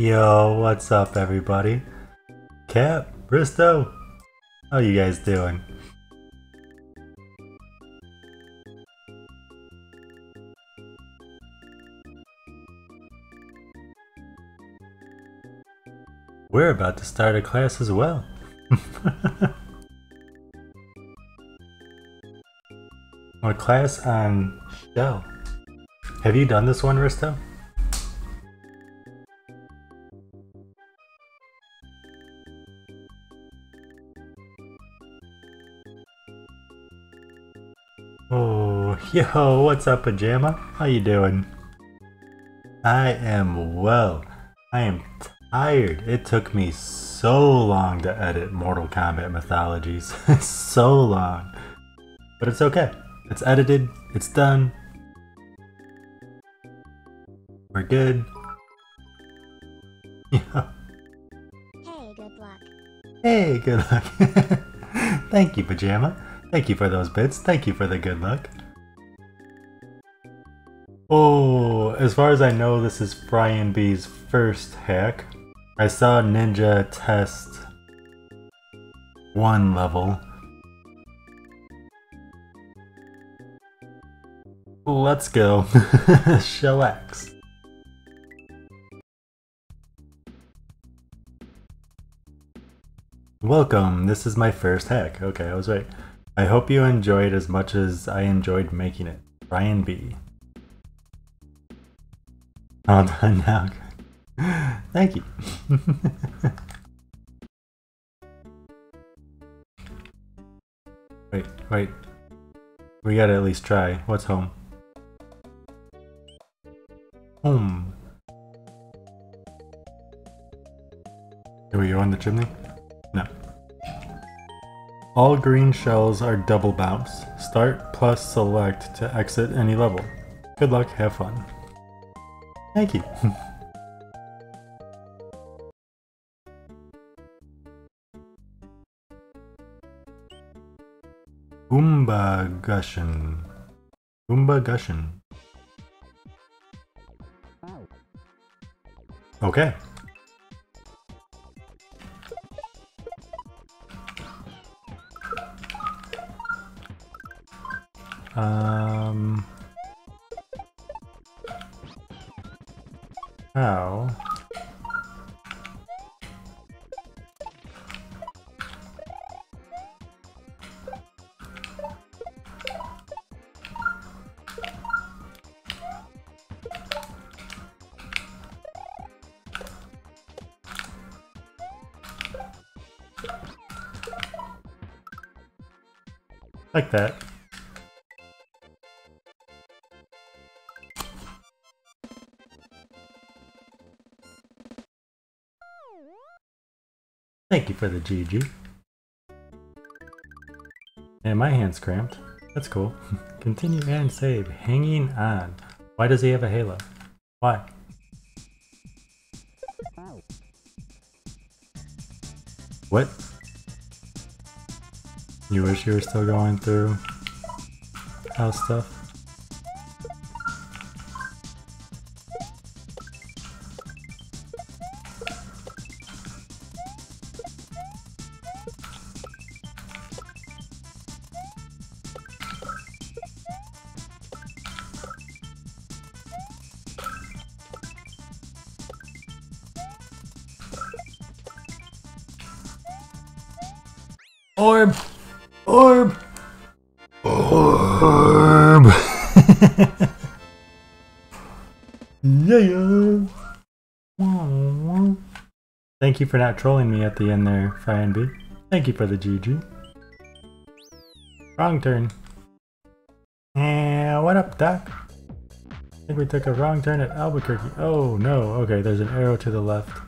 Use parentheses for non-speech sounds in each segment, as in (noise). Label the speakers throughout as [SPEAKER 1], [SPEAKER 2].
[SPEAKER 1] Yo, what's up everybody? Cap, Bristow, how you guys doing? We're about to start a class as well. (laughs) a class on shell. Have you done this one, Risto? Yo, what's up, Pajama? How you doing? I am well. I am tired. It took me so long to edit Mortal Kombat Mythologies. (laughs) so long. But it's okay. It's edited. It's done. We're good. (laughs) Yeah.
[SPEAKER 2] Hey, good luck.
[SPEAKER 1] Hey, good luck. (laughs) Thank you, Pajama. Thank you for those bits. Thank you for the good luck. Oh, as far as I know, this is Brian B's first hack. I saw Ninja test one level. Let's go. (laughs) Shellax. Welcome, this is my first hack. Okay, I was right. I hope you enjoyed as much as I enjoyed making it. Brian B. All done now. Thank you. wait, wait. We gotta at least try. What's home? Home. Are you on the chimney? No. All green shells are double bounce. Start plus select to exit any level. Good luck, have fun. Thank you. (laughs) Oomba Gushin. Oomba Gushin. Okay. Um... How? Like that. Thank you for the GG. And my hand's cramped. That's cool. (laughs) Continue and save. Hanging on. Why does he have a halo? Why? What? You wish you were still going through house stuff? Orb! Orb! Orb! (laughs) yeah! Aww. Thank you for not trolling me at the end there, Brian B. Thank you for the GG. Wrong turn. Yeah, what up, Doc? I think we took a wrong turn at Albuquerque. Oh no, okay, there's an arrow to the left.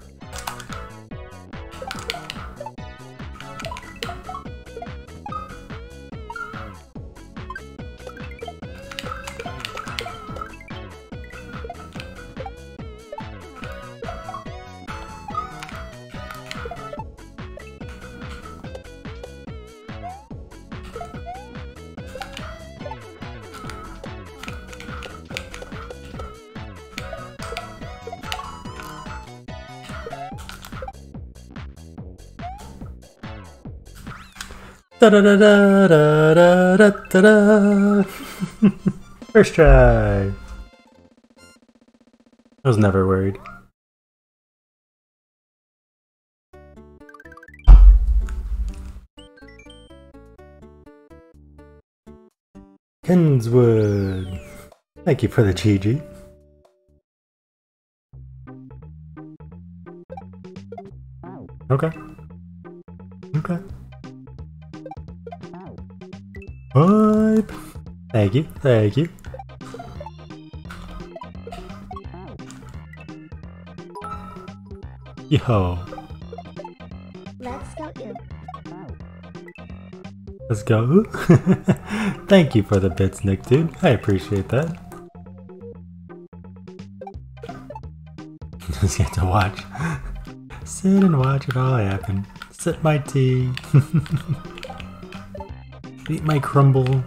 [SPEAKER 1] Da da da da da da da da. First try. I was never worried. Kinswood. Thank you for the GG. Okay. Okay. Pipe. Thank you. Thank you. Yo.
[SPEAKER 2] Let's go you.
[SPEAKER 1] Let's go. (laughs) Thank you for the bits, Nick, dude. I appreciate that. (laughs) Just get to watch. (laughs) Sit and watch it all happen. Sip my tea. Eat my crumble.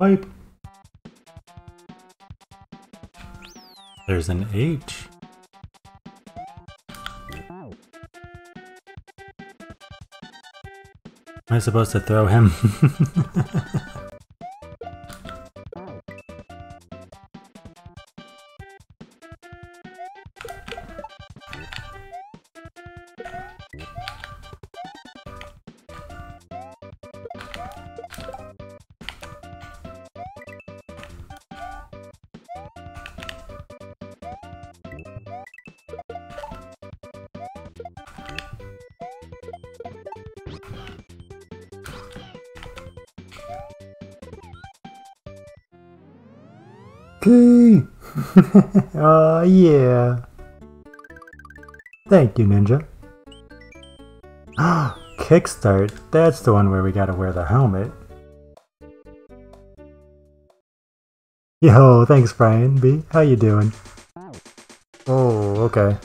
[SPEAKER 1] Pipe. There's an H. I supposed to throw him? (laughs) Key! oh (laughs) yeah. Thank you, Ninja. Ah, (gasps) Kickstart, that's the one where we gotta wear the helmet. Yo, thanks Brian B. How you doing? Oh, okay.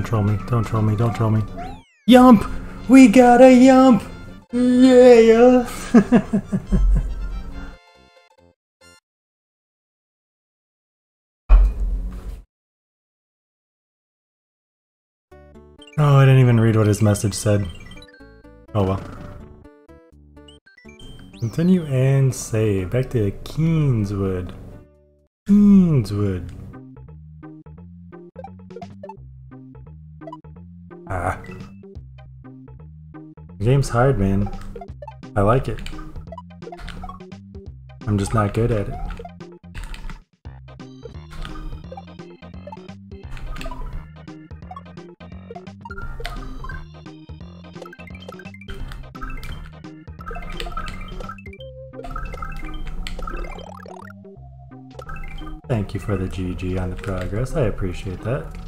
[SPEAKER 1] Don't troll me, don't troll me, don't troll me. Yump! We got a yump! Yeah! (laughs) oh, I didn't even read what his message said. Oh well. Continue and save. Back to Keenswood. Keenswood. Ah. The game's hard, man. I like it. I'm just not good at it. Thank you for the GG on the progress. I appreciate that.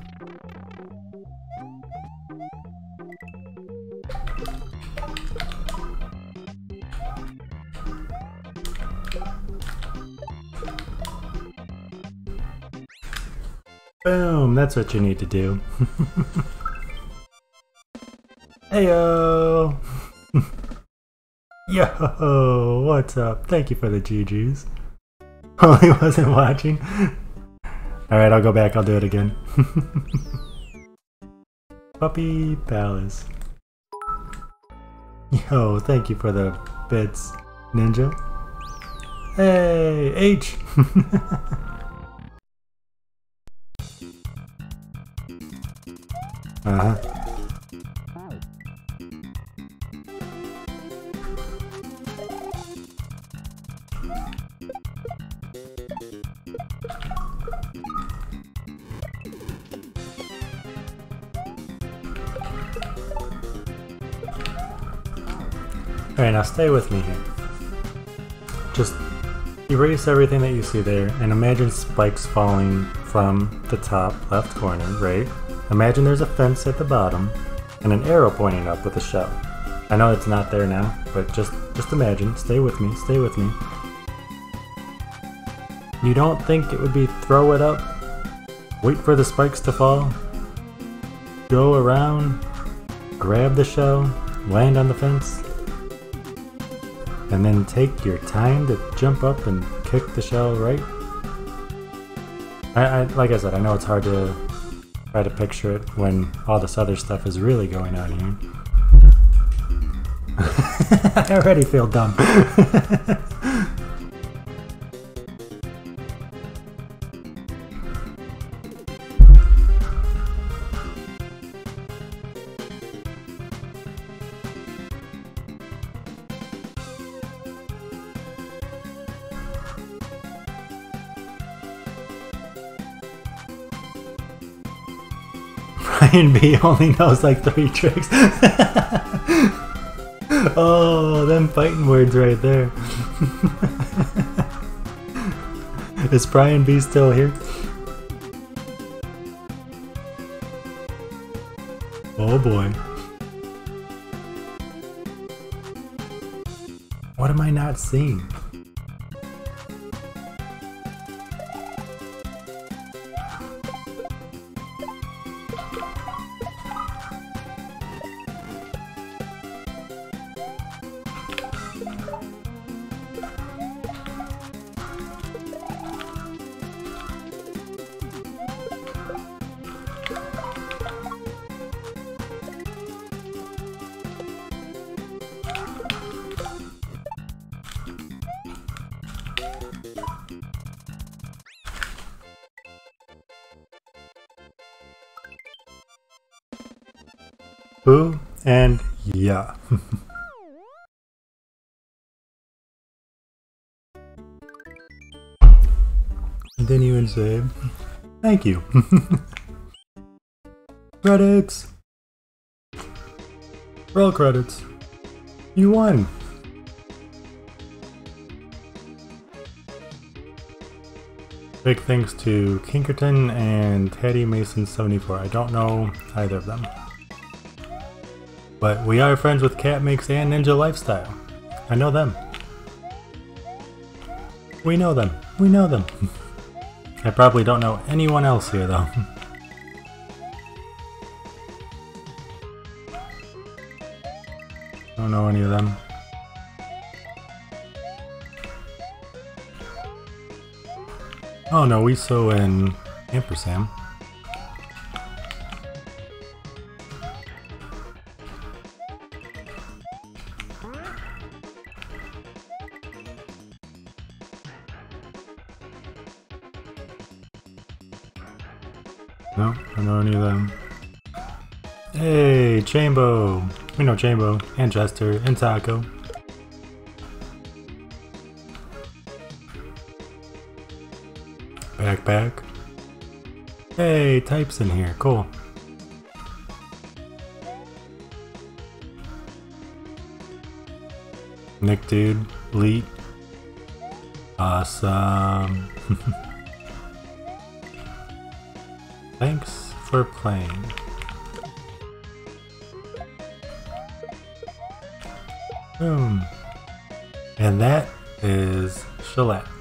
[SPEAKER 1] Boom, that's what you need to do. (laughs) Heyo! (laughs) Yo, what's up? Thank you for the GGs. Oh, he wasn't watching. Alright, I'll go back, I'll do it again. (laughs) Puppy Palace. Yo, thank you for the bits, Ninja. Hey, H! Uh huh. Alright, now stay with me here. Just erase everything that you see there and imagine spikes falling from the top left corner, right? Imagine there's a fence at the bottom and an arrow pointing up with a shell. I know it's not there now, but just just imagine. Stay with me, stay with me. You don't think it would be throw it up, wait for the spikes to fall, go around, grab the shell, land on the fence, and then take your time to jump up and kick the shell right? I, I like I said, I know it's hard to try to picture it when all this other stuff is really going on here. (laughs) I already feel dumb. (laughs) Brian B only knows like three tricks. (laughs) oh, them fighting words right there. (laughs) Is Brian B still here? Oh boy. What am I not seeing? Who and yeah. (laughs) Continue and save. Thank you. (laughs) credits! Roll credits. You won! Big thanks to Kinkerton and Teddy Mason 74. I don't know either of them. But we are friends with Cat Makes and Ninja Lifestyle. I know them. We know them. We know them. (laughs) I probably don't know anyone else here though. (laughs) don't know any of them. Oh no, we saw in Ampersand. No, I don't know any of them. Hey, Chambo! We know Chambo, and Jester, and Taco. Backpack. Hey, types in here, cool. Nick Dude, Leet. Awesome. (laughs) Thanks for playing. Boom. And that is Shellax.